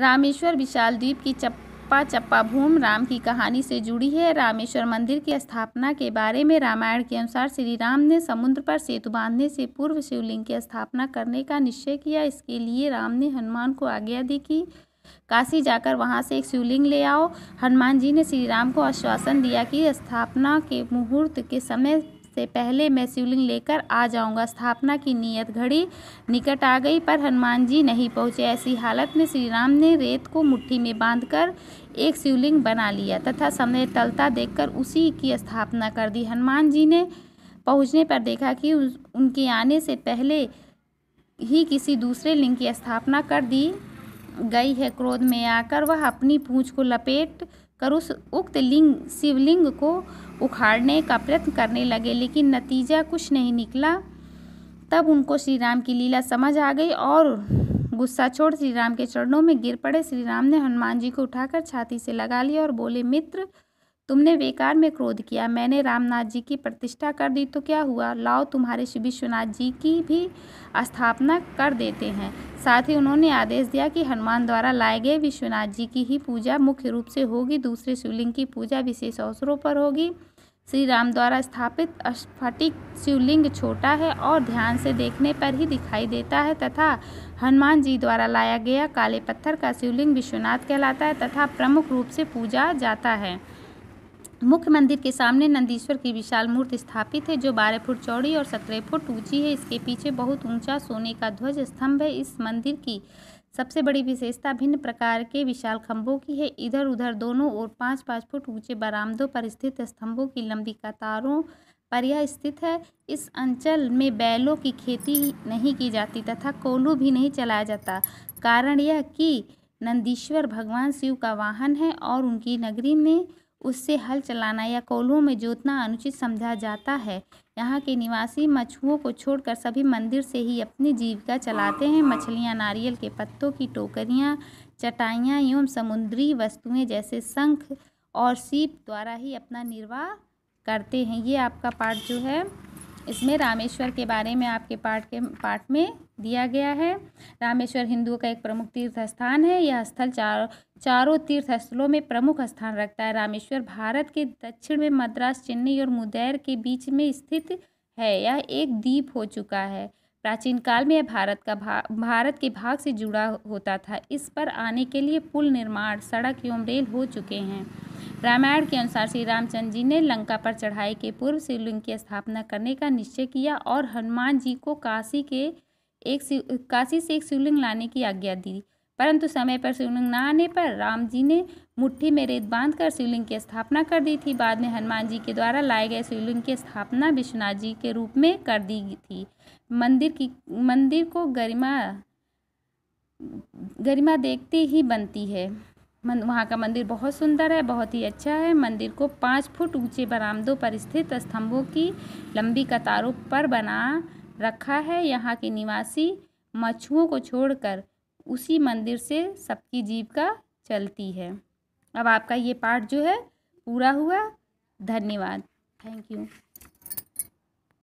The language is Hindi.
रामेश्वर विशाल द्वीप की चप्पा चप्पा भूम राम की कहानी से जुड़ी है। रामेश्वर मंदिर की स्थापना के बारे में रामायण के अनुसार श्री राम ने समुद्र पर सेतु बांधने से पूर्व शिवलिंग की स्थापना करने का निश्चय किया। इसके लिए राम ने हनुमान को आज्ञा दी कि काशी जाकर वहाँ से एक शिवलिंग ले आओ। हनुमान जी ने श्री राम को आश्वासन दिया कि स्थापना के मुहूर्त के समय से पहले मैं शिवलिंग लेकर आ जाऊँगा। स्थापना की नियत घड़ी निकट आ गई, पर हनुमान जी नहीं पहुँचे। ऐसी हालत में श्री राम ने रेत को मुट्ठी में बांधकर एक शिवलिंग बना लिया तथा समय टलता देखकर उसी की स्थापना कर दी। हनुमान जी ने पहुँचने पर देखा कि उनके आने से पहले ही किसी दूसरे लिंग की स्थापना कर दी गई है। क्रोध में आकर वह अपनी पूंछ को लपेट कर उस उक्त लिंग, शिवलिंग को उखाड़ने का प्रयत्न करने लगे, लेकिन नतीजा कुछ नहीं निकला। तब उनको श्री राम की लीला समझ आ गई और गुस्सा छोड़ श्री राम के चरणों में गिर पड़े। श्री राम ने हनुमान जी को उठाकर छाती से लगा लिया और बोले, मित्र तुमने बेकार में क्रोध किया, मैंने रामनाथ जी की प्रतिष्ठा कर दी तो क्या हुआ? लाओ तुम्हारे विश्वनाथ जी की भी स्थापना कर देते हैं। साथ ही उन्होंने आदेश दिया कि हनुमान द्वारा लाए गए विश्वनाथ जी की ही पूजा मुख्य रूप से होगी, दूसरे शिवलिंग की पूजा विशेष अवसरों पर होगी। श्री राम द्वारा स्थापित स्फटिक शिवलिंग छोटा है और ध्यान से देखने पर ही दिखाई देता है तथा हनुमान जी द्वारा लाया गया काले पत्थर का शिवलिंग विश्वनाथ कहलाता है तथा प्रमुख रूप से पूजा जाता है। मुख्य मंदिर के सामने नंदीश्वर की विशाल मूर्ति स्थापित है, जो बारह फुट चौड़ी और सत्रह फुट ऊँची है। इसके पीछे बहुत ऊँचा सोने का ध्वज स्तंभ है। इस मंदिर की सबसे बड़ी विशेषता भिन्न प्रकार के विशाल खंभों की है। इधर उधर दोनों ओर पाँच पाँच फुट ऊँचे बरामदों पर स्थित स्तंभों की लंबी कतारों पर यह स्थित है। इस अंचल में बैलों की खेती नहीं की जाती तथा कोलू भी नहीं चलाया जाता। कारण यह कि नंदीश्वर भगवान शिव का वाहन है और उनकी नगरी में उससे हल चलाना या कोल्हों में जोतना अनुचित समझा जाता है। यहाँ के निवासी मछुओं को छोड़कर सभी मंदिर से ही अपनी जीविका चलाते हैं। मछलियाँ, नारियल के पत्तों की टोकरियाँ, चटाइयाँ एवं समुद्री वस्तुएँ जैसे शंख और सीप द्वारा ही अपना निर्वाह करते हैं। ये आपका पाठ जो है इसमें रामेश्वर के बारे में आपके पाठ के, पाठ में दिया गया है। रामेश्वर हिंदुओं का एक प्रमुख तीर्थ स्थान है। यह स्थल चार, चारों तीर्थ स्थलों में प्रमुख स्थान रखता है। रामेश्वर भारत के दक्षिण में मद्रास, चेन्नई और मुदैर के बीच में स्थित है। यह एक द्वीप हो चुका है। प्राचीन काल में यह भारत का भा, भारत के भाग से जुड़ा होता था। इस पर आने के लिए पुल निर्माण, सड़क एवं रेल हो चुके हैं। रामायण के अनुसार श्री रामचंद्र जी ने लंका पर चढ़ाई के पूर्व शिवलिंग की स्थापना करने का निश्चय किया और हनुमान जी को काशी के एक काशी से एक शिवलिंग लाने की आज्ञा दी। परंतु समय पर शिवलिंग न आने पर राम जी ने मुट्ठी में रेत बाँध कर शिवलिंग की स्थापना कर दी थी। बाद में हनुमान जी के द्वारा लाए गए शिवलिंग की स्थापना विश्वनाथ जी के रूप में कर दी थी। मंदिर की, मंदिर को गरिमा गरिमा देखते ही बनती है। वहाँ का मंदिर बहुत सुंदर है, बहुत ही अच्छा है। मंदिर को पाँच फुट ऊँचे बरामदों पर स्थित स्तंभों की लंबी कतारों पर बना रखा है। यहाँ के निवासी मछुओं को छोड़कर उसी मंदिर से सबकी जीविका चलती है। अब आपका ये पाठ जो है, पूरा हुआ। धन्यवाद। Thank you